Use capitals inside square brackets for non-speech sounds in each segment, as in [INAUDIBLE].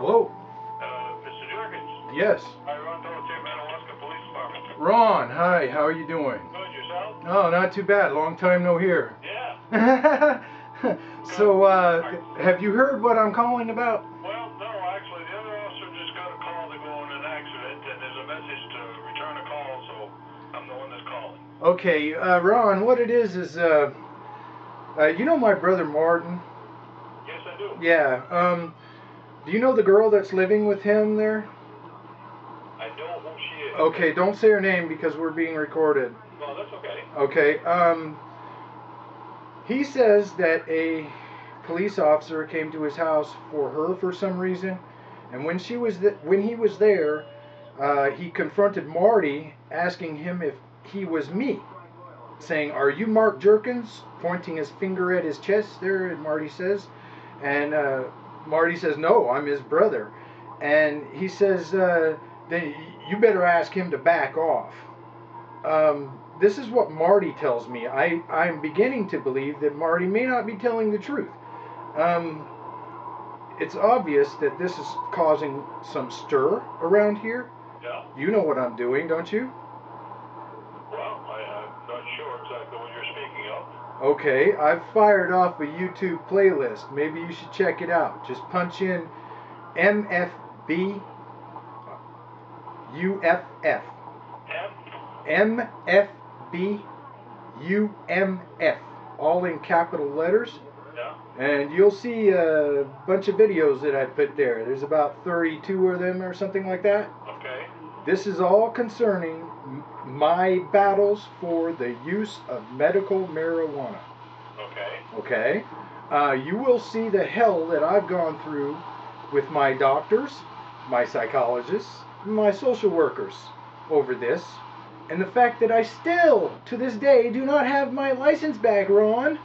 Hello? Uh, Mr. Jurgens. Yes. Hi, Ron Pelletier, Madawaska Police Department. Ron, hi, how are you doing? Good, yourself? Oh, not too bad. Long time no hear. Yeah. [LAUGHS] so, uh, have you heard what I'm calling about? Well, no, actually, the other officer just got a call to go on an accident, and there's a message to return a call, so I'm the one that's calling. Okay, uh, Ron, what it is is, uh, uh, you know my brother Martin? Yes, I do. Yeah, um, do you know the girl that's living with him there? I know who she is. Okay, don't say her name because we're being recorded. No, that's okay. Okay, um, he says that a police officer came to his house for her for some reason, and when she was th- when he was there, uh, he confronted Marty, asking him if he was me, saying, "Are you Mark Jerkins?" Pointing his finger at his chest there, and Marty says, and uh, Marty says, "No, I'm his brother," and he says, uh, "Then you better ask him to back off." Um, this is what Marty tells me. I, I'm beginning to believe that Marty may not be telling the truth. Um, it's obvious that this is causing some stir around here. Yeah. You know what I'm doing, don't you? Well, I, I'm not sure exactly what you're speaking of. Okay, I've fired off a YouTube playlist. Maybe you should check it out. Just punch in MFB UFF. MFB UMF. All in capital letters. Yeah. And you'll see a bunch of videos that I put there. There's about 32 of them or something like that. Okay. This is all concerning my battles for the use of medical marijuana. Okay. Okay? Uh, you will see the hell that I've gone through with my doctors, my psychologists, my social workers over this. And the fact that I still, to this day, do not have my license back, Ron.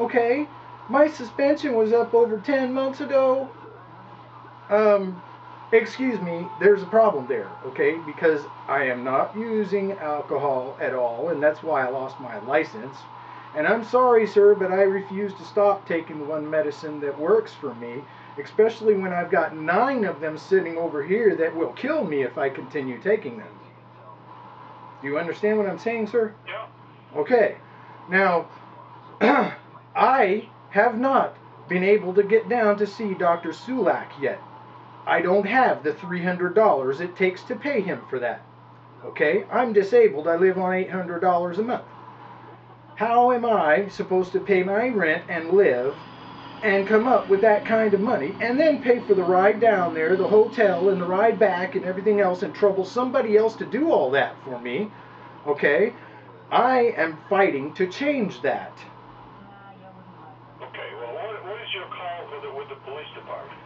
Okay? My suspension was up over 10 months ago. Um, excuse me, there's a problem there, okay? Because I am not using alcohol at all, and that's why I lost my license. And I'm sorry, sir, but I refuse to stop taking one medicine that works for me, especially when I've got nine of them sitting over here that will kill me if I continue taking them. Do you understand what I'm saying, sir? Yeah. Okay. Now, [CLEARS THROAT] I have not been able to get down to see Dr. Sulak yet. I don't have the $300 it takes to pay him for that. Okay? I'm disabled. I live on $800 a month. How am I supposed to pay my rent and live and come up with that kind of money and then pay for the ride down there, the hotel, and the ride back and everything else and trouble somebody else to do all that for me? Okay? I am fighting to change that. Okay. Well, what, what is your call with the, with the police department?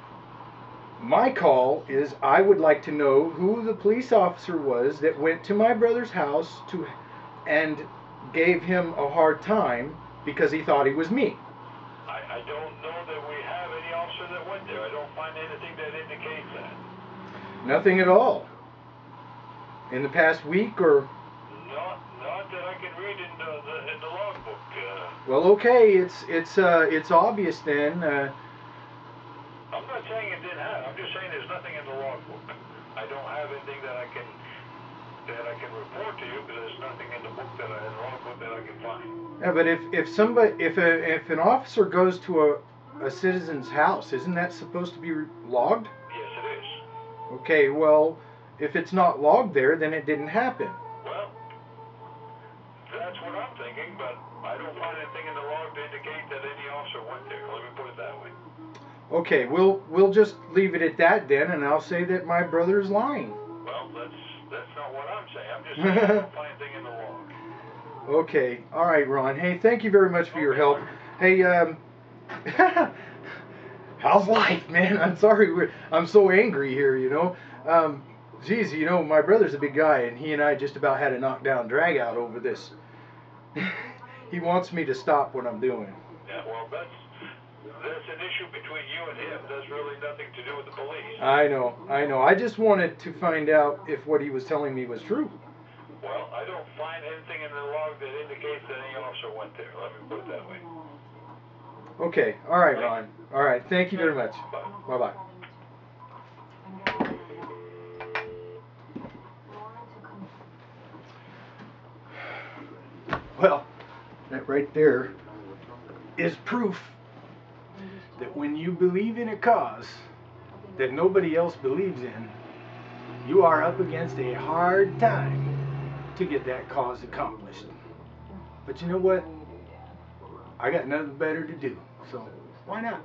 My call is I would like to know who the police officer was that went to my brother's house to and gave him a hard time because he thought he was me. I, I don't know that we have any officer that went there. I don't find anything that indicates that. Nothing at all. In the past week or Not, not that I can read in the, the in the logbook. Uh, well okay, it's it's uh it's obvious then. Uh, saying it didn't happen. I'm just saying there's nothing in the logbook. I don't have anything that I can that I can report to you, because there's nothing in the book that I, in the logbook that I can find. yeah, but if if somebody if a if an officer goes to a a citizen's house, isn't that supposed to be logged? Yes, it is. Okay, well, if it's not logged there, then it didn't happen. Well, that's what I'm thinking, but I don't find anything in the log to indicate that any officer went there. Let me put it that way. Okay, we'll we'll just leave it at that then, and I'll say that my brother is lying. Well, that's that's not what I'm saying. I'm just saying [LAUGHS] I don't in the log. Okay, all right, Ron. Hey, thank you very much for your help. Hey, um, [LAUGHS] how's life, man? I'm sorry, we're, I'm so angry here. You know, um, geez, you know, my brother's a big guy, and he and I just about had a knockdown drag out over this. [LAUGHS] he wants me to stop what I'm doing. Yeah, well, that's that's an issue between you and him. That's really nothing to do with the police. I know, I know. I just wanted to find out if what he was telling me was true. Well, I don't find anything in the log that indicates that any officer went there. Let me put it that way. Okay. All right, Ron. All right. Thank you very much. Bye bye. Well, that right there is proof that when you believe in a cause that nobody else believes in, you are up against a hard time to get that cause accomplished. But you know what? I got nothing better to do, so why not?